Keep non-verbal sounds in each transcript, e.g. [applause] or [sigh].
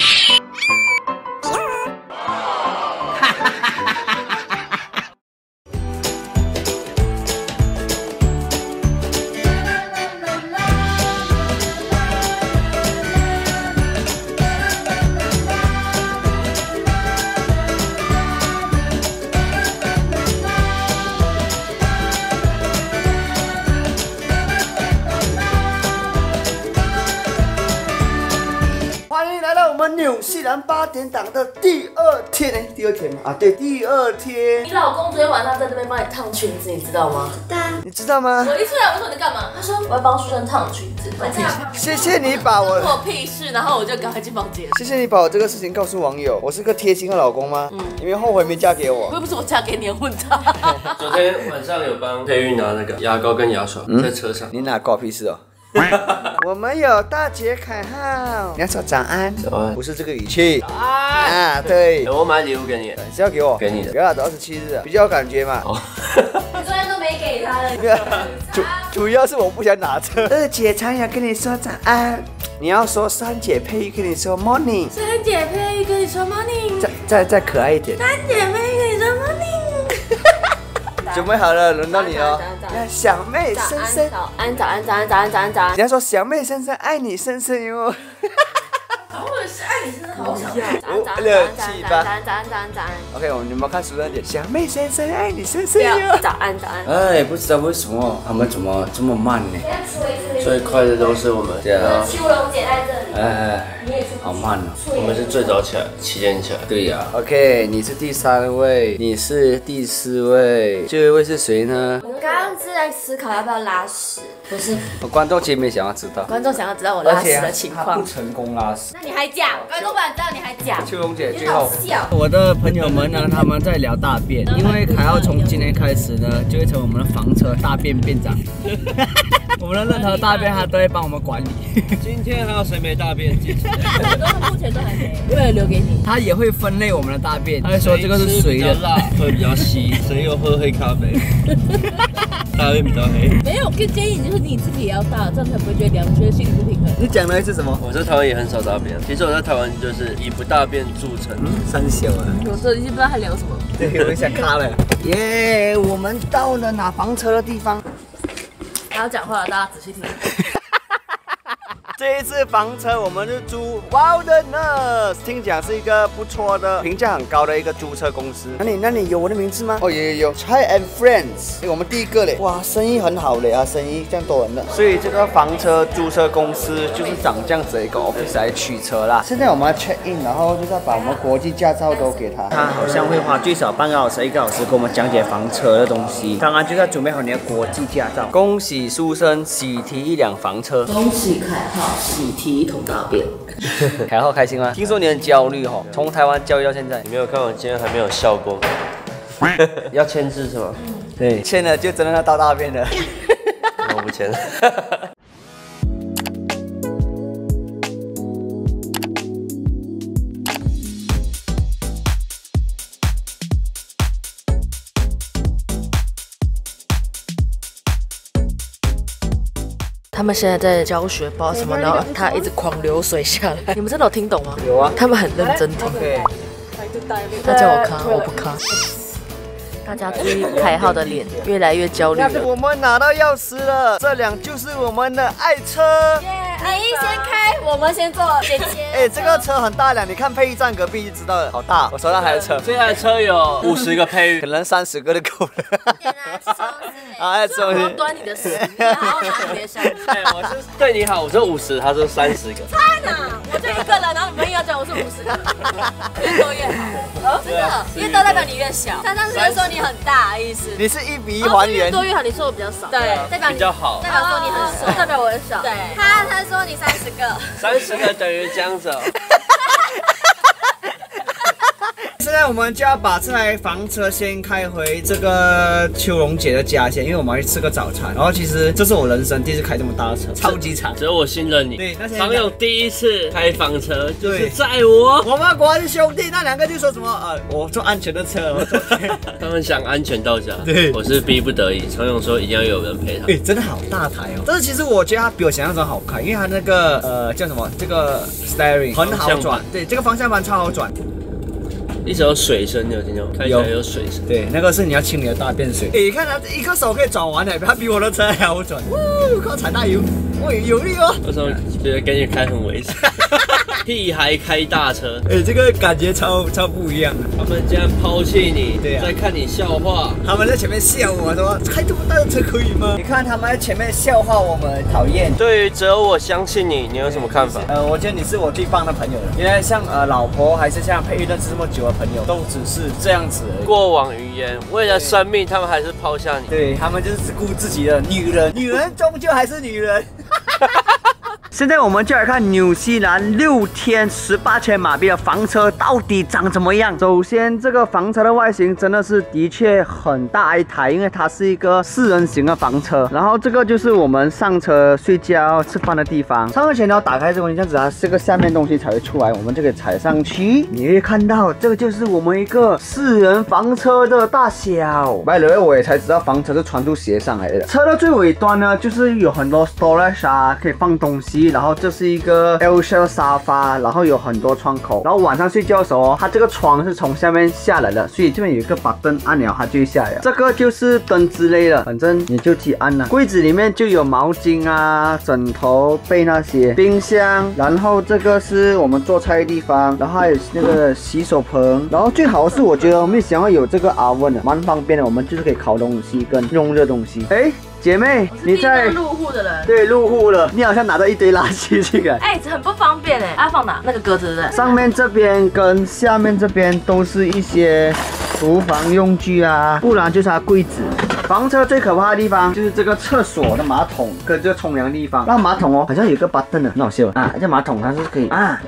Yeah. 点档的第二天，哎，第二天吗？啊，对，第二天你，老公昨天晚上在那边帮你烫裙子，你知道吗？你知道吗？我一出来我说你干嘛？他说我要帮书生烫裙子。我这样谢谢你把我，我屁事，然后我就赶快进房间。谢谢你把我这个事情告诉网友。我是个贴心的老公吗？嗯，因为后悔没嫁给我。又不是我嫁给你混账。[laughs] 昨天晚上有帮佩玉拿那个牙膏跟牙刷在车上。你哪关我屁事哦？[laughs] 我们有大姐凯号，你要说早安，早安。不是这个语气啊，对。哎，我买礼物给你。是要给我，给你的。不要到二十七日，比较有感觉嘛。哦，[laughs] 你昨天都没给他了。[laughs] 主主要是我不想拿车。二姐常想跟你说早安，你要说三姐佩玉跟你说 morning，三姐佩玉跟你说 morning，再再再可爱一点。三姐佩准备好了，轮到你了早安早安。那小妹早安深深，早安早安早安早安早安早安。人家说小妹深深爱你深深哟。我是爱你深深好小。五六七八早安早安早安早安。OK，我们有没有看熟练点？小妹深深爱你深不深哟要。早安早安。哎，不知道为什么他们怎么这么慢呢？最快的都是我们，对啊，秋龙姐在这里，哎，你也是好慢哦。我们是最早起来，七点起来。对呀、OK，你是第三位，你是第四位，最后一位是谁呢？我们刚刚是在思考要不要拉屎，不是观众其实没想要知道。观众想要知道我拉屎的情况不。成功拉屎。那你还讲，观众不想知道你还讲，秋荣姐你好最后，笑。我的朋友们呢，他们在聊大便，因为凯奥从今天开始呢，就会成为我们的房车大便便长。我们的任何大便他都会帮我们管理，[laughs] 今天还有谁没大便？我都目前都还没，为了留给你。他也会分类我们的大便，他会说这个是水的。辣，会比较稀，[laughs] 谁又喝黑咖啡？[laughs] 大便比较黑。没有，更建议你就是你自己也要大，这样才不会觉得两缺心理不平衡。你讲的是什么？我在台湾也很少大便，其实我在台湾就是以不大便著称。三小啊。我说已经不知道他聊什么。对，我想卡了。耶我们到了拿房车的地方。他要讲话了，大家仔细听。这一次房车我们是租 Wilderness，听讲是一个不错的、评价很高的一个租车公司。那你那里有我的名字吗？哦，有有有，Chai and Friends，哎我们第一个嘞，哇，生意很好嘞啊，生意这样多人了。所以这个房车租车公司就是长这样子的一个 office 来取车啦。现在我们要 check in，然后就是要把我们国际驾照都给他。他好像会花最少半个小时、一个小时给我们讲解房车的东西。当然就是要准备好你的国际驾照。恭喜书生喜提一辆房车，恭喜凯浩喜提一桶大便。[laughs] 凯浩开心吗？听说你很焦虑哦，从台湾焦虑到现在你。没有看我今天还没有笑过。[laughs] 要签字是吗？对，签了就真的要倒大便了。[laughs] 我不签。他们现在在教学，不知道什么，然后他一直狂流水下来。[laughs] 你们真的有听懂吗？有啊他们很认真听。对，他叫我卡，我不卡。大家注意凯浩的脸越来越焦虑了。我们拿到钥匙了，这辆就是我们的爱车。你先开，我们先坐，姐姐。[laughs] 哎，这个车很大辆，你看配一站隔壁就知道了，好大。我手上还有车，这台车有五十个配玉可，能三十个就够了。啊，爱吃我东西。端你的屎，你好好拿你的箱子。[laughs] 哎，我是对你好，我说五十，他说三十个。我就一个人，然后你们我是五十个，越多越好。真的，越多代表你越小。他当时就说你很大的意思。你是一比一还原越。多越好，你说我比较少。对，代表你比较好代表说你很瘦，代表我很少。对，他他说你三十个。三十个等于江总。现在我们就要把这台房车先开回这个秋荣姐的家先，因为我们要去吃个早餐。然后其实这是我人生第一次开这么大的车，超级长。只有我信任你。对那些常勇第一次开房车就是对载我，我们果然是兄弟，那两个就说什么呃，我坐安全的车，我坐。[laughs] 他们想安全到家。[laughs] 对我是逼不得已。常勇说一定要有人陪他。哎、真的好大台哦！但是其实我觉得它比我想象中好看，因为它那个呃叫什么，这个 steering 很好转对，这个方向盘超好转。一直有水声，你有听到吗？开起来有水声。对，那个是你要清你的大便水。哎、你看他一个手可以转完的，他比我的车还好转。呜，靠踩大油，喂，有力哦！我说觉得跟你开很危险？[laughs] 屁孩开大车，哎、这个感觉超超不一样的。他们竟然抛弃你，对啊在看你笑话。他们在前面笑我，说开这么大的车可以吗？你看他们在前面笑话我们，讨厌。对于只有我相信你，你有什么看法？呃，我觉得你是我最棒的朋友了，因为像呃老婆还是像佩玉认识这么久的朋友，都只是这样子而已。过往云烟，为了生命，他们还是抛下你。对他们就是只顾自己的女人，女人终究还是女人。[laughs] 现在我们就来看纽西兰六天十八千马币的房车到底长怎么样。首先，这个房车的外形真的是的确很大一台，因为它是一个四人型的房车。然后这个就是我们上车睡觉、吃饭的地方。上车前要打开这个这样子啊，这个下面东西才会出来，我们就可以踩上去。你会看到这个就是我们一个四人房车的大小。by the way，我也才知道房车是传度斜上来的。车的最尾端呢，就是有很多 storage 啊，可以放东西。然后这是一个 L 型沙发，然后有很多窗口。然后晚上睡觉的时候，它这个窗是从下面下来的，所以这边有一个把灯按了，它就会下来。这个就是灯之类的，反正你就去按了。柜子里面就有毛巾啊、枕头、被那些，冰箱，然后这个是我们做菜的地方，然后还有那个洗手盆。然后最好是我觉得我们想要有这个 oven 的，蛮方便的，我们就是可以烤东西跟用热东西。哎，姐妹，你在？入户的人。对，入户了。你好像拿着一堆垃圾进来。[laughs] 哎，很不方便哎，啊放哪？那个格子对不对？上面这边跟下面这边都是一些厨房用具啊，不然就是它柜子。房车最可怕的地方就是这个厕所的马桶跟这个冲凉的地方。那马桶哦，好像有个 button 的，很好笑啊。这马桶它是可以啊。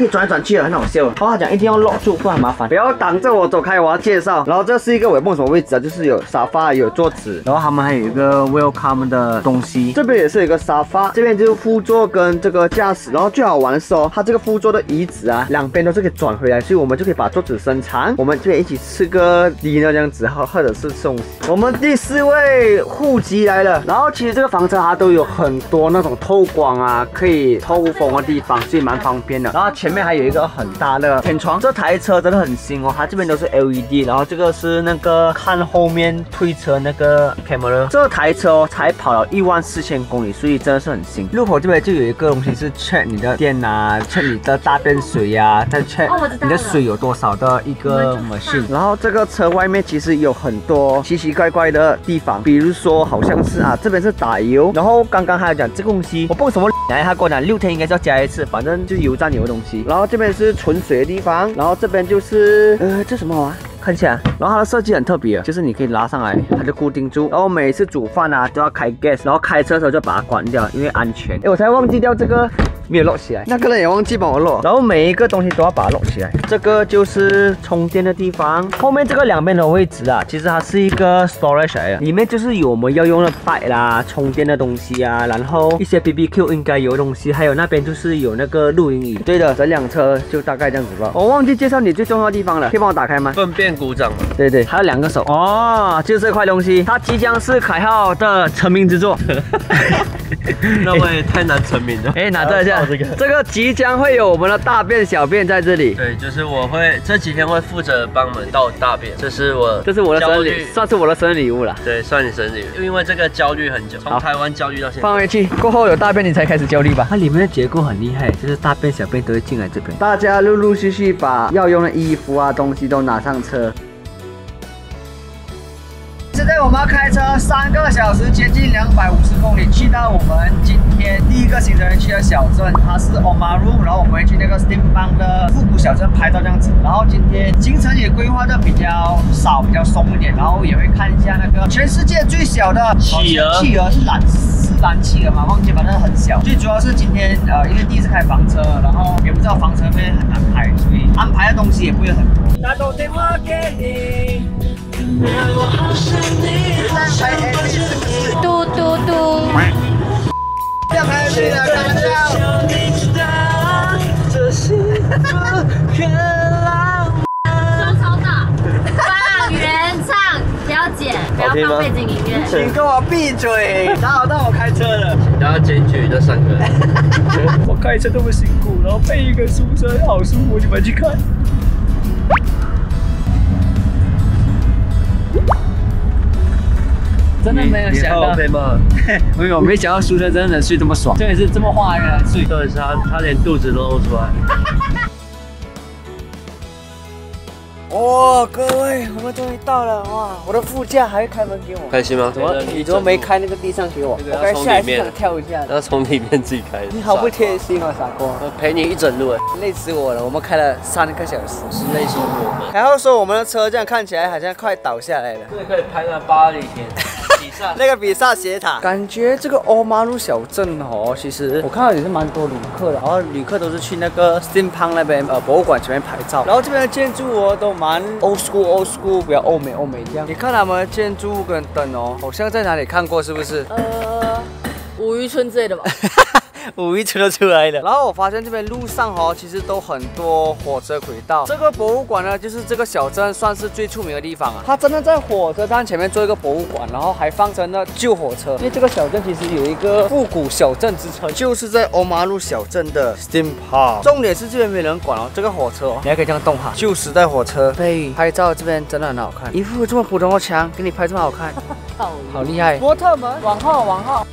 可以转来转去的，很好笑。然后他讲一定要 lock 住，不然麻烦。不要挡着我走开，我要介绍。然后这是一个我也不懂什么位置啊，就是有沙发，有桌子，然后他们还有一个 welcome 的东西。这边也是一个沙发，这边就是副座跟这个驾驶。然后最好玩的是哦，它这个副座的椅子啊，两边都是可以转回来，所以我们就可以把桌子伸长，我们这边一起吃个 dino 这样子，或或者是送。我们第四位户籍来了，然后其实这个房车它都有很多那种透光啊，可以透风的地方，所以蛮方便的。然后前面还有一个很大的天窗，这台车真的很新哦，它这边都是 LED，然后这个是那个看后面推车那个 camera。这台车哦才跑了一万四千公里，所以真的是很新。入口这边就有一个东西是 check 你的电啊，check 你的大便水呀、再 check 你的水有多少的一个 machine。然后这个车外面其实有很多奇奇怪怪的地方，比如说好像是啊，这边是打油，然后刚刚还有讲这个东西，我不懂什么来，他跟我讲六天应该是要加一次，反正就油站有的东西。然后这边是存水的地方，然后这边就是呃这什么好啊？看一下，然后它的设计很特别，就是你可以拉上来，它就固定住。然后每次煮饭啊都要开 gas，然后开车的时候就把它关掉，因为安全。哎，我才忘记掉这个。没有 lock 起来，那个人也忘记帮我 lock，然后每一个东西都要把它 lock 起来。这个就是充电的地方，后面这个两边的位置啊，其实它是一个 storage 来的，里面就是有我们要用的 bike 啦、充电的东西啊，然后一些 BBQ 应该有的东西，还有那边就是有那个露营椅。对的，整辆车就大概这样子吧。我忘记介绍你最重要的地方了，可以帮我打开吗？粪便鼓掌嘛，对对，还有两个手哦，就是这块东西，它即将是凯浩的成名之作。[laughs] [laughs] 那会太难成名了。哎，拿这一下，这个。[laughs] 这个即将会有我们的大便小便在这里。对，就是我会这几天会负责帮我们倒大便，这是我这是我的生日算是我的生日礼物了。对，算你生日礼物，因为这个焦虑很久，从台湾焦虑到现在。放回去过后有大便你才开始焦虑吧。它里面的结构很厉害，就是大便小便都会进来这边。大家陆陆续续把要用的衣服啊东西都拿上车。现在我们要开车三个小时，接近两百五十公里，去到我们今天第一个行程人去的小镇，它是 Omaru，然后我们会去那个 Steambank 的复古小镇拍照这样子。然后今天行程也规划的比较少，比较松一点，然后也会看一下那个全世界最小的企鹅企鹅是蓝是蓝企鹅嘛，忘记，反正很小。最主要是今天呃，因为第一次开房车，然后也不知道房车会不会很难开，所以安排的东西也不会很多。打通电话给你。嘟嘟嘟，要拍 MV 了，开玩笑。胸超大，放原唱，不要剪，不要放背景音乐。请跟我闭嘴！打扰到我开车了。然后检举这三个人。[laughs] 我开车这么辛苦，然后配一个书生，好舒服，你们去看。真的没有想到，被骂。[laughs] 没有没想到宿舍真的能睡这么爽，这也是这么花来睡。对，是他他连肚子都露出来。哇，[laughs] 各位，我们终于到了哇！我的副驾还会开门给我。开心吗？怎么？你怎么没开那个地上给我？那个我该要从里面下一次想跳一下。要从里面自己开。你好不贴心啊，傻瓜，我陪你一整路，累死我了。我们开了三个小时。是累死我们。然后说我们的车这样看起来好像快倒下来了。这可以拍那巴黎铁比赛。那个比萨斜塔，感觉这个欧马路小镇哦，其实我看到也是蛮多旅客的，然后旅客都是去那个 Steampunk 那边呃博物馆前面拍照，然后这边的建筑哦都蛮 old school old school，比较欧美欧美这样。你看他们的建筑物跟灯哦，好像在哪里看过，是不是？呃，五渔村之类的吧。[laughs] 五一车都出来了。然后我发现这边路上哦，其实都很多火车轨道。这个博物馆呢，就是这个小镇算是最出名的地方啊。它真的在火车站前面做一个博物馆，然后还放成了旧火车。因为这个小镇其实有一个复古小镇之称，就是在欧马路小镇的 Steam Park。重点是这边没人管哦，这个火车哦，你还可以这样动哈，旧时代火车。对，拍照这边真的很好看，一副这么普通的墙给你拍这么好看，[laughs] 好厉害。模特们，往后往后。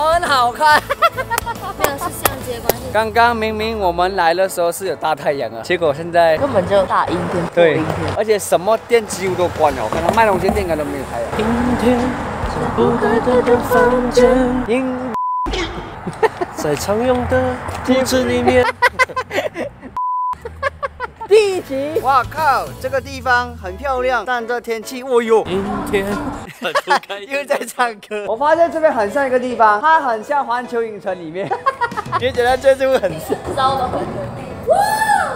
很好看。没有是相机的关系，刚刚明明我们来的时候是有大太阳啊，结果现在 [laughs] 根本就大阴天、对阴天。，而且什么店几乎都关了，我看到卖东西的店可能都没有开了。明天不带的的房间，因 [laughs] 在常用的屋子里面。第一集，哇靠，这个地方很漂亮，但这天气，哦哟，阴天 [laughs] 又在唱歌。我发现这边很像一个地方，它很像环球影城里面，[laughs] 你觉得这就很像？糟了，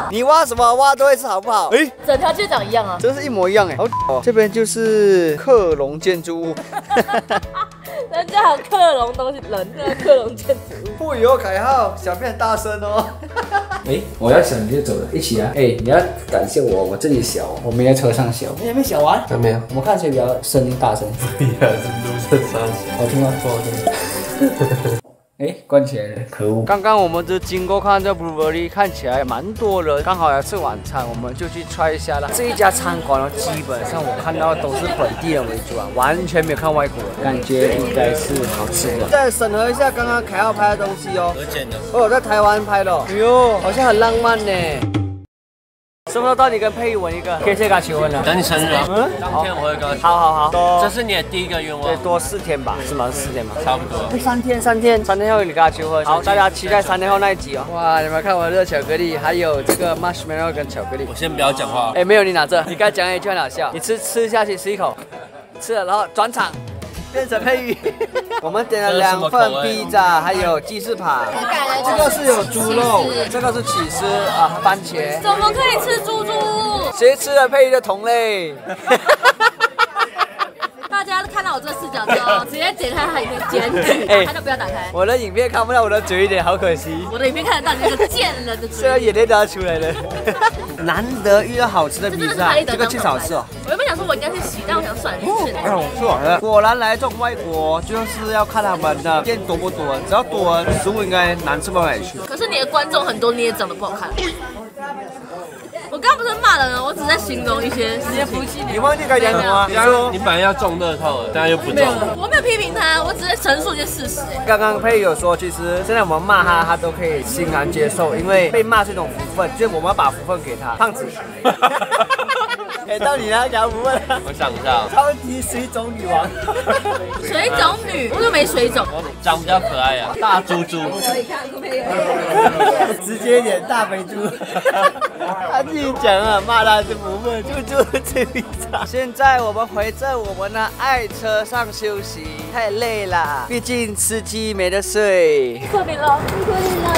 你挖什么挖都会是好不好？哎。整条街长一样啊。真是一模一样哎，好哦，这边就是克隆建筑物。[laughs] 人家有克隆东西，人家克隆建筑物。不以后凯浩，小便很大声哦。[laughs] 哎，我要想你就走了，一起啊！哎，你要感谢我，我这里小，我没在车上小。你还没小完？还没有。我们看谁比较声音大声，对 [laughs] 呀，这都是啥？好听吗？不好听。哎，关起来了，可恶！刚刚我们就经过看这 Blueberry，看起来蛮多人，刚好要吃晚餐，我们就去 try 一下啦。这一家餐馆呢，基本上我看到都是本地人为主啊，完全没有看外国人，感觉应该是好吃的。再审核一下刚刚凯奥拍的东西哦。哦，在台湾拍的哦。哎呦，好像很浪漫呢。什么时候到你跟佩玉吻一个？可以先跟他求婚了。等你生日啊！嗯当天我会跟他好好好，多这是你的第一个愿望对，多四天吧，是吗？四天吧。差不多。三天，三天，三天后你跟他求婚。好，大家期待三天后那一集哦。哇，你们看我的热巧克力，还有这个 marshmallow 跟巧克力我。先不要讲话。哎，没有，你拿着。你刚才讲了一句很好笑，你吃吃下去，吃一口，吃了然后转场。变成配鱼，[laughs] 我们点了两份披萨，还有鸡翅膀。这个是有猪肉，这个是起司啊，番茄。怎么可以吃猪猪？谁吃了配鱼的同类？[laughs] 大家看到我这个视角之后，[laughs] 直接点开它里面检举，哎他就不要打开。我的影片看不到我的嘴脸，好可惜。我的影片看得到你那个贱人的嘴虽然。眼泪都要出来了。难得遇到好吃的披萨这个当确实好吃哦。想说我应该去洗，但我想算了，去哎，好吃哦！果然来这种外国就是要看他们的店多不多，只要多，食物应该难吃不到哪里去。可是你的观众很多，你也长得不好看。我刚刚不是骂人了，我只是在形容一些事情。你忘记该讲什么？你说你本来要中乐透的，但又不中。，我没有批评他，我只是陈述一些事实。刚刚佩有说，其实现在我们骂他，他都可以欣然接受，因为被骂是一种福分，就是我们要把福分给他。胖子，哎，到你了，给他不问了。我想一下，超级水肿女王，水肿女，我又没水肿。我长比较可爱呀，大猪猪。[laughs] 直接演大肥猪。[laughs] 他自己讲啊，骂他是不问，猪猪这里长。现在我们回在我们的爱车上休息，太累了，[laughs] 毕竟吃鸡没得睡。特别了，特别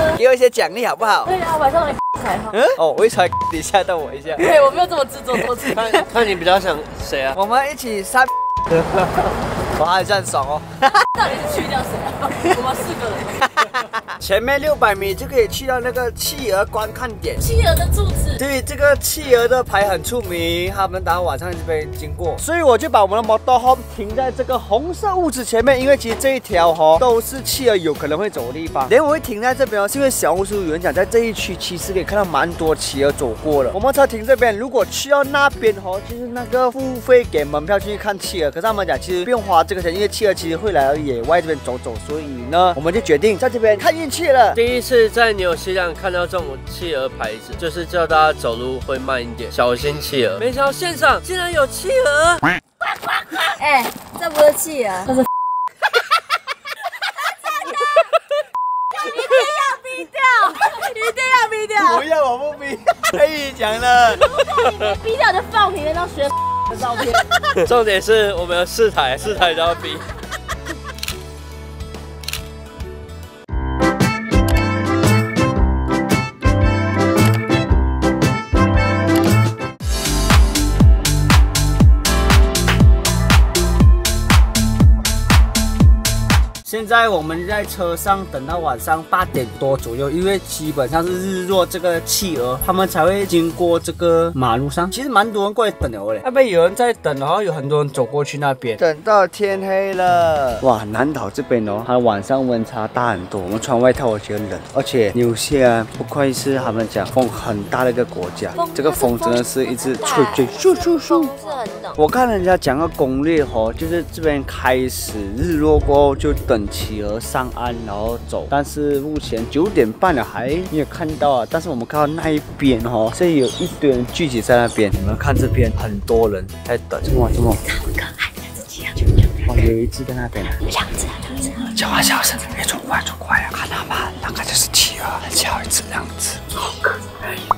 了。给我一些奖励好不好？对啊，晚上你 [laughs] 才好。嗯，哦，我一才你吓到我一下。对，我没有这么自作多情。[laughs] 看看你比较想谁啊？我们一起三。我还这样爽哦。[laughs] 到底是去掉谁啊？我们四个人。[laughs] 前面六百米就可以去到那个企鹅观看点。企鹅的柱子。对，这个企鹅的牌很出名，他们打晚上这边经过，所以我就把我们的 Model Home 停在这个红色物质前面，因为其实这一条哈都是企鹅有可能会走的地方。连我会停在这边哦，是因为小红书有人讲，在这一区其实可以看到蛮多企鹅走过了。我们车停这边，如果去到那边哈，就是那个付费给门票进去看企鹅，可是他们讲其实不用花这个钱，因为企鹅其实会来野外这边走走，所以呢，我们就决定在这边看运气了。第一次在纽西兰看到这种企鹅牌子，就是叫大家走路会慢一点，小心企鹅。没想到现场竟然有企鹅！哎，这不是企鹅，[laughs] 这是。[laughs] 一定要逼掉，[laughs] 一定要逼掉！不要，我不逼。可以讲了。如果你没逼掉就放平那张学的 [laughs] 重点是我们有四台，四台都要比。现在我们在车上等到晚上八点多左右，因为基本上是日落，这个企鹅他们才会经过这个马路上。其实蛮多人过来等的哦嘞，那边有人在等，然后有很多人走过去那边，等到天黑了。哇，南岛这边哦，它晚上温差大很多，我们穿外套我觉得冷，而且纽西兰不愧是他们讲风很大的一个国家，这个风真的是一直吹吹咻咻咻。是很冷。我看人家讲个攻略哦，就是这边开始日落过后就等。企鹅上岸，然后走，但是目前九点半了还没有看到啊。但是我们看到那一边哦，这有一堆人聚集在那边。你们看这边，很多人在等。这么这么，有一只在那边。两只，两只。叫话小声，别走快，走快啊！看到吗？那个就是企鹅，很小一只，两只。好可爱。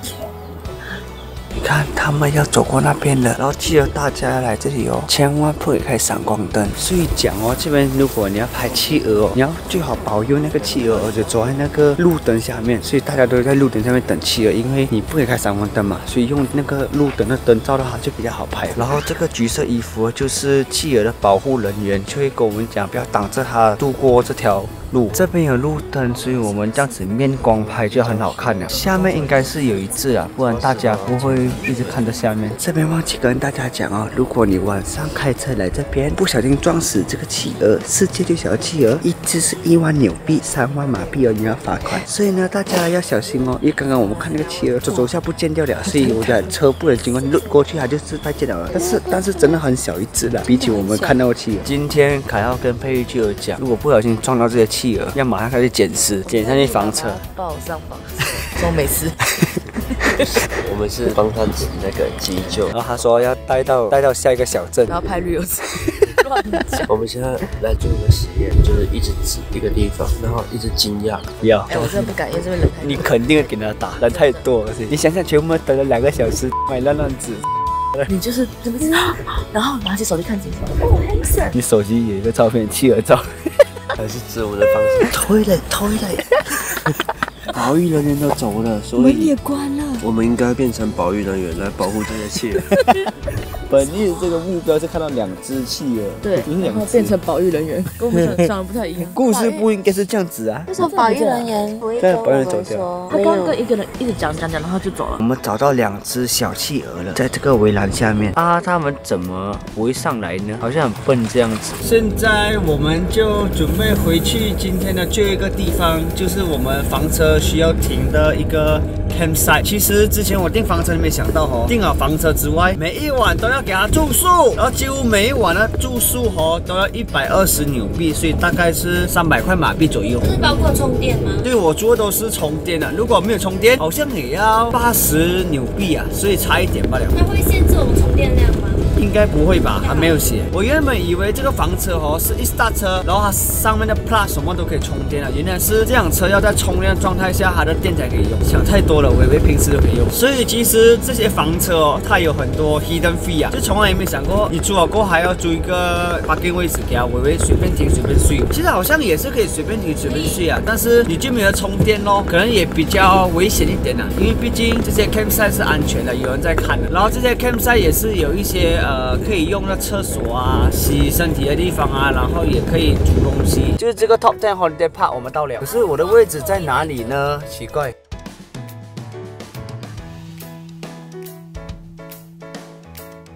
你看，他们要走过那边了，然后记得大家要来这里哦，千万不可以开闪光灯。所以讲哦，这边如果你要拍企鹅哦，你要最好保佑那个企鹅，而且走在那个路灯下面。所以大家都在路灯下面等企鹅，因为你不可以开闪光灯嘛，所以用那个路灯的灯照的话就比较好拍。然后这个橘色衣服就是企鹅的保护人员，就会跟我们讲，不要挡着它度过这条。路这边有路灯，所以我们这样子面光拍就很好看了。下面应该是有一只啊，不然大家不会一直看着下面。这边忘记跟大家讲哦，如果你晚上开车来这边，不小心撞死这个企鹅，世界最小的企鹅，一只是一万纽币，三万马币哦，你要罚款。所以呢，大家要小心哦，因为刚刚我们看那个企鹅走走下不见掉了，所以我在车不能经过，路过去它就是不见了。但是但是真的很小一只了，比起我们看到的企鹅。今天凯要跟佩玉就有讲，如果不小心撞到这些企企鹅要马上开始捡尸，捡上去房车，抱上房车，装没事。[laughs] 我们是帮他指那个急救，然后他说要带到带到下一个小镇，然后拍旅游车。[laughs] 我们现在来做一个实验，就是一直指一个地方，然后一直惊讶。不要，哎，我真的不敢，因为这边人太多。你肯定会给他打，人太多了。你想想，全部等了两个小时，买乱乱指。你就是怎么知道？然后拿起手机看镜头，哦，黑色。你手机有一个照片，企鹅照。[laughs] 还是指我们的方式？[laughs] 推了，推了。[laughs] 保育人人都走了，所以门也关了。我们应该变成保育人员来保护这些企鹅。[laughs] 本日这个目标是看到两只企鹅，对，然后变成保育人员，跟我们想象的不太一样。[laughs] 故事不应该是这样子啊。为什么保育人员不会跟我们说？他刚刚跟一个人一直讲讲讲，然后就走了。我们找到两只小企鹅了，在这个围栏下面。啊，他们怎么不会上来呢？好像很笨这样子。现在我们就准备回去今天的最后一个地方，就是我们房车需要停的一个。campsite。其实之前我订房车没想到哦，订好房车之外，每一晚都要给他住宿，然后几乎每一晚的住宿哦都要一百二十纽币，所以大概是三百块马币左右。是包括充电吗？对我住的都是充电的，如果没有充电，好像也要八十纽币啊，所以差一点罢了。它会限制我们充电量吗？应该不会吧？还没有写。我原本以为这个房车哦是一 start 车，然后它上面的 plus 什么都可以充电了，原来是这辆车要在充电状态下它的电才可以用。想太多了，我以为平时所以其实这些房车哦，它有很多 hidden fee 啊，就从来也没想过你租了过后还要租一个 parking 位置给它，我以为随便停随便睡。其实好像也是可以随便停随便睡啊，但是你就没有充电咯，可能也比较危险一点啊，因为毕竟这些 campsite 是安全的，有人在看的。然后这些 campsite 也是有一些呃可以用的厕所啊，洗身体的地方啊，然后也可以煮东西。就是这个 Top Ten Holiday Park 我们到了，可是我的位置在哪里呢？奇怪。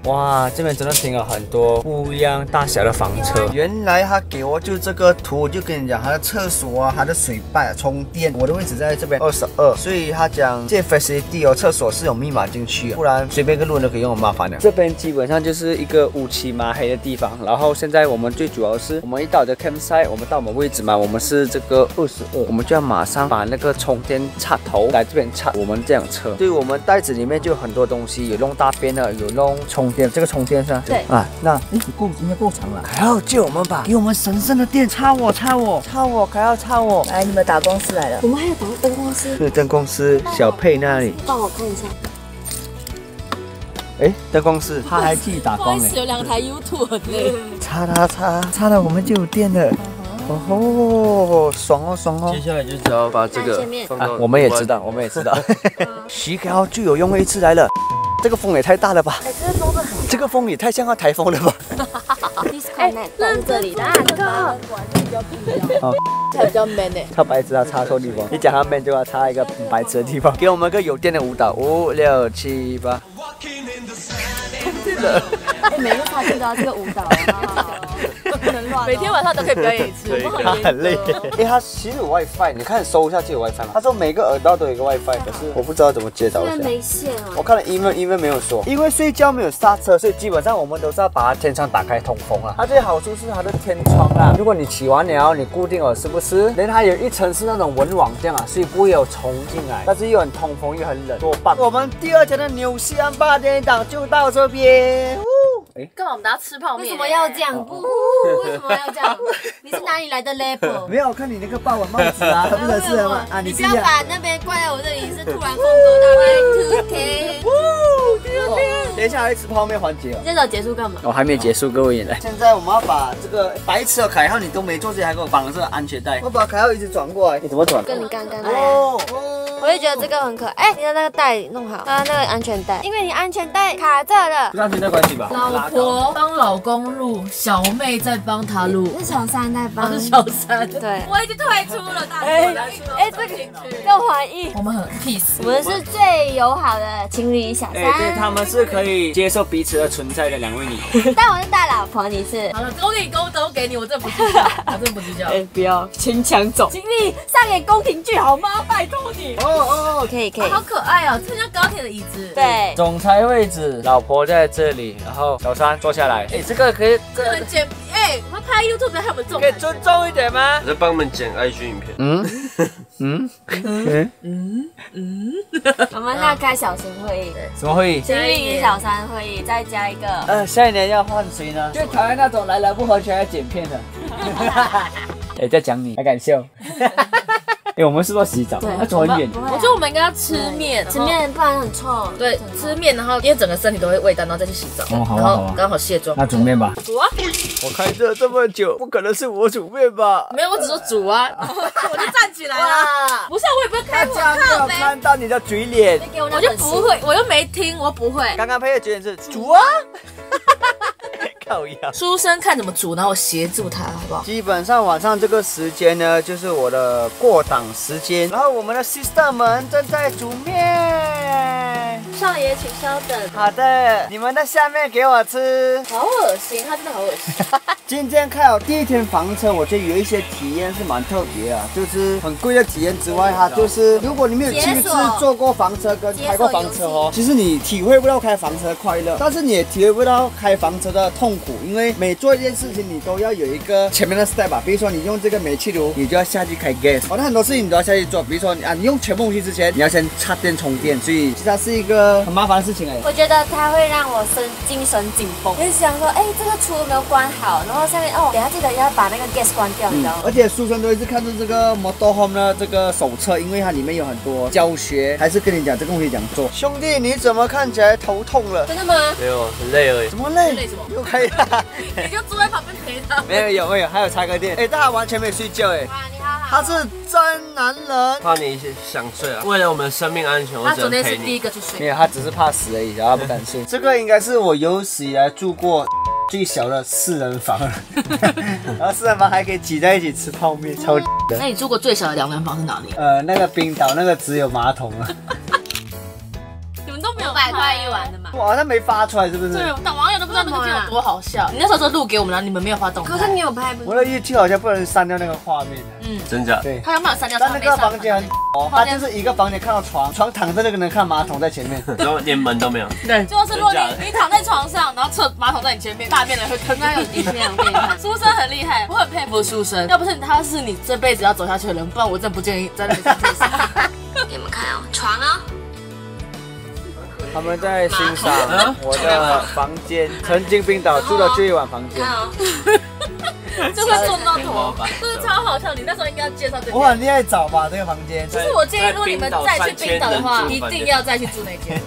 哇，这边真的停了很多不一样大小的房车。原来他给我就这个图，我就跟你讲，他的厕所啊，他的水坝、啊、充电，我的位置在这边二十二，所以他讲这 facility 哦，厕所是有密码进去的，不然随便一个路人都可以用，很麻烦的。这边基本上就是一个乌漆麻黑的地方。然后现在我们最主要是，我们一到的 campsite，我们到我们位置嘛，我们是这个二十二，我们就要马上把那个充电插头来这边插我们这辆车。对，我们袋子里面就有很多东西，有弄大便的，有弄充电，这个充电是吧？对啊，那哎够应该够长了。凯浩借我们吧，给我们神圣的电，插我，插我，插我，凯浩插我。来，你们打公司来了。我们还有打灯光师，是灯光师小佩那里，帮我看一下。哎，灯光师他还自己打光哎，有两台 YouTube 呢。插插插，插了我们就有电了。哦吼，爽哦爽哦接！下来就只要把这个啊我们也知道，我们也知道。徐凯浩最有用的一次来了，这个风也太大了吧？哎，这个风很这个风也太像个台风了吧？[laughs] disconnect，在这里的。这个哦，才比较 man 呢。他白痴，他插错地方。你讲他 man 就要插一个很白痴的地方。给我们个有电的舞蹈，五六七八。哎，每个插就知道这个舞蹈，不能乱。每天晚上都可以表演一次。他很累。哎，他其实有 WiFi，你看搜一下就有 WiFi 吗？他说每个耳道都有一个 WiFi，可是我不知道怎么接到一下。现在没线我哦。看了 email，email 没有说，因为睡觉没有刹车，所以基本上我们都是要把它天窗打开通风啊。它最好处是它的天窗啊，如果你起完了，你固定了是不是？连它有一层是那种蚊网这样啊，所以不会有虫进来，但是又很通风又很冷，多棒！我们第二天的纽西兰八点档就到这边。干嘛我们大家吃泡面？为什么要这样？不，为什么要这样？你是哪里来的 level？没有看你那个霸王帽子啊，不合适吗？啊，你不要把那边怪在我这里，是突然风格大 Y2K。等一下还吃泡面环节哦。这首结束干嘛？我、还没结束，各位来。现在我们要把这个白痴的凯浩，你都没做之前还给我绑了这个安全带。我把凯浩一直转过来，你怎么转？跟你刚刚。哦，我也觉得这个很可爱。哎，你的那个袋弄好，啊，那个安全带，因为你安全带卡这了不。是安全带关系吧？老婆帮老公录，小妹在帮他录。是小三在帮我。是小三，对，我已经退出了，大哎家哎，这个要怀疑。我们很 peace。我们是最友好的情侣小三，对，他，们是可以接受彼此的存在的两位女。[laughs] 但我是大老婆，你是。好了，都给你，都都给你，我真的不计较，我真的不计较。[laughs] 哎不要请抢走，请你上演宫廷剧好吗？拜托你。哦哦哦，可以可以，好可爱哦，这像高铁的椅子。，对，总裁位置，老婆在这里，然后小三坐下来。哎，这个可以，这个这很简，哎，我们拍 YouTube 还我们重可以尊重一点吗？我在帮我们剪 IG 影片。嗯 [laughs] 嗯嗯嗯，我们要开小型会议，什么会议？情侣与小三会议，再加一个。呃，下一年要换谁呢？最讨厌那种来了不合群要剪片的。[laughs] 哎，在讲你，还敢笑？[laughs] [laughs] 哎，我们是不是要洗澡？要走很远。我觉得我们应该要吃面，吃面不然很臭。对，吃面，然后因为整个身体都会味道，然后再去洗澡，哦好啊然好啊后刚好卸妆。那煮面吧。煮啊，我开车这么久，不可能是我煮面吧？没有，我只说煮啊，[laughs] 我就站起来了。不是，我也不会开火大家没有靠，看到你的嘴脸。我我就不会，我又没听，我不会。刚刚配的嘴脸是煮啊，书生看怎么煮，然后我协助他，好不好？基本上晚上这个时间呢，就是我的过档时间。然后我们的 sister 们正在煮面，少爷，请稍等。好的，你们在下面给我吃。好恶心，他真的好恶心。[laughs] 今天开我第一天房车，我觉得有一些体验是蛮特别啊，就是很贵的体验之外，它就是如果你没有亲自坐过房车跟开过房车哦，其实你体会不到开房车的快乐，但是你也体会不到开房车的痛苦，因为每做一件事情你都要有一个前面的 step 吧，比如说你用这个煤气炉，你就要下去开 gas，好像很多事情你都要下去做，比如说啊，你用全部东西之前，你要先插电充电，所以其实它是一个很麻烦的事情哎。我觉得它会让我神精神紧绷，就想说，哎，这个厨有没有关好，然后下面哦，等下记得要把那个 gas 关掉，你知道吗？而且书生都一直看着这个 Motor Home 的这个手册，因为它里面有很多教学，还是跟你讲这个东西怎么做。兄弟，你怎么看起来头痛了？真的吗？没有，很累而已。怎么累？累什么？[laughs] 又可以了。[laughs] 你就坐在旁边陪他。[laughs] 没有有没有，还有插个电。哎，但他完全没睡觉哎。他是真男人。怕你想睡啊？为了我们生命安全，我他昨只能陪你。天是第一个去睡。没有，他只是怕死而已，然后不敢睡。这个应该是我有史以来住过 [laughs] 最小的四人房了，[laughs] 然后四人房还可以挤在一起吃泡面，超的。那你住过最小的两人房是哪里？呃，那个冰岛那个只有马桶了，你们都没有五百块一晚的嘛。我好像没发出来，是不是？对，但网友都不知道那个剧有多好笑。你那时候说录给我们，然后你们没有发动态。可是你有拍不？我的 YouTube 好像不能删掉那个画面的。嗯，真假？对，他有没有删掉？但那个房间很哦，它房间就是一个房间看到床，床躺在那个能看马桶在前面。[laughs] 然后连门都没有。对，就是如果你你躺在床上，然后厕马桶在你前面，大便的会坑在有底片，我给你看。书生很厉害，我很佩服书生。要不是他是你这辈子要走下去的人，不然我真的不建议在那里。[laughs] 给你们看哦，床哦。他们在欣赏我的房间，曾经冰岛住的最一晚房间。[laughs] 就会撞到头，这是超好笑。你那时候应该要介绍这个。我很厉害找吧这个房间，就是我建议，如果你们再去冰岛的话，一定要再去住那间。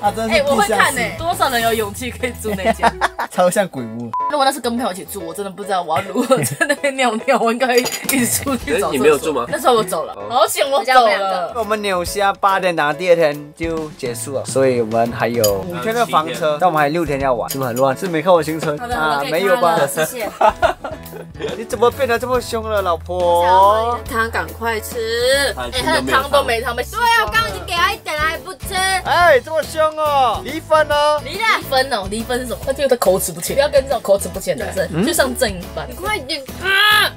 他 [laughs] 真的哎、我会看呢、多少人有勇气可以住那间？[laughs] 超像鬼屋。如果那是跟朋友一起住，我真的不知道我要如何在那边尿尿，我应该会一直出去找。哎你没有住吗那时候我走了，好险我走了。我们纽西亚八点档第二天就结束了，所以我们还有五天的房车，但我们还有六天要玩，是不是很乱？是没看我行程好的，好的，可以没有吧？谢谢。[laughs] 你怎么变得这么凶了，老婆？汤赶快吃。哎，他的汤都没汤没。对啊，我刚刚已经给他一点了，还不吃。哎，这么凶哦！离婚哦！离离分哦，离婚是什么？他就是他口齿不清，不要跟这种口齿不清的男生去上正音班。快点啊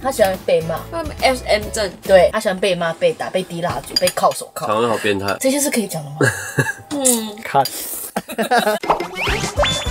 他喜欢被骂，！S M 症。对他喜欢被骂、被打、被滴蜡烛、被铐手铐，常常好变态。这些是可以讲的吗？[laughs] 嗯。看。[laughs]